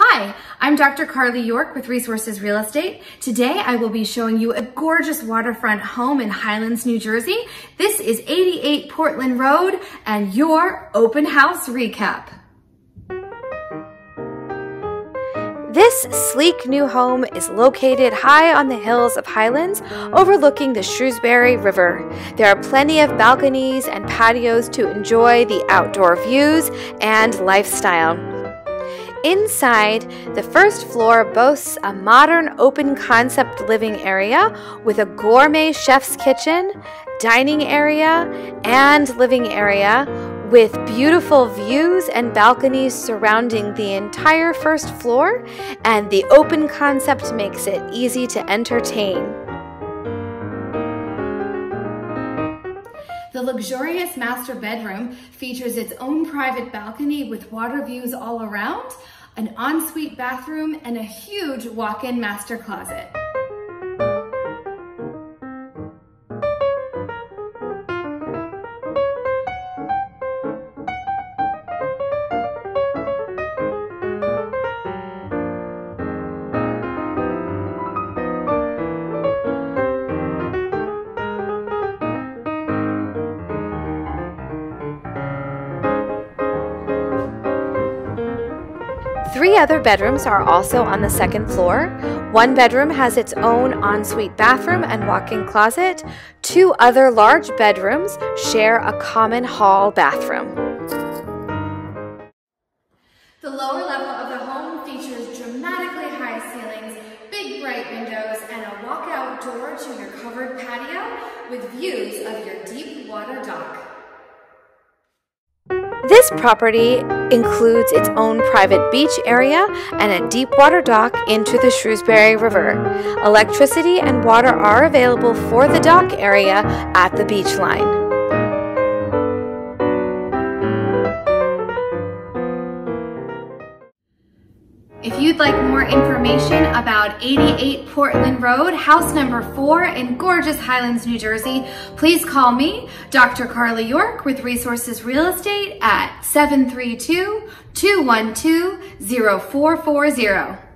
Hi, I'm Dr. Carly York with Resources Real Estate. Today I will be showing you a gorgeous waterfront home in Highlands, New Jersey. This is 88 Portland Road and your open house recap. This sleek new home is located high on the hills of Highlands, overlooking the Shrewsbury River. There are plenty of balconies and patios to enjoy the outdoor views and lifestyle. Inside, the first floor boasts a modern open concept living area with a gourmet chef's kitchen, dining area, and living area with beautiful views and balconies surrounding the entire first floor, and the open concept makes it easy to entertain. The luxurious master bedroom features its own private balcony with water views all around, an ensuite bathroom, and a huge walk-in master closet. Three other bedrooms are also on the second floor. One bedroom has its own ensuite bathroom and walk-in closet. Two other large bedrooms share a common hall bathroom. The lower level of the home features dramatically high ceilings, big bright windows, and a walkout door to your covered patio with views of your deep water dock. This property includes its own private beach area and a deep water dock into the Shrewsbury River. Electricity and water are available for the dock area at the beach line. If you'd like more information about 88 Portland Road, house number four in gorgeous Highlands, New Jersey, please call me, Dr. Carly York with Resources Real Estate at 732-212-0440.